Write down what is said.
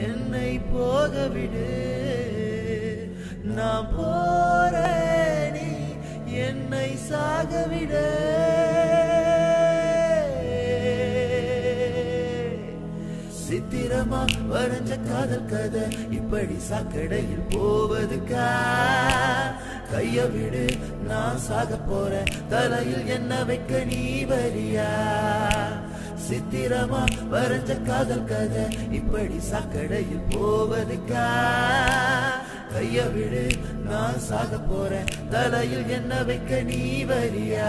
என்னை போக விடு நான் போறேனி நீ என்னை சாக விடு சித்திரமா வரைஞ்ச காதல் கதை இப்படி சாக்கடையில் போவதுக்கா கைய விடு நான் சாக போறேன். தலையில் என்ன வைக்க நீ வரியா? சித்திரமா வரைஞ்ச காதல் கதை இப்படி சாக்கடையில் போவதுக்கா? கைய விடு நான் சாக போறேன். தலையில் என்ன வைக்க நீ வரியா?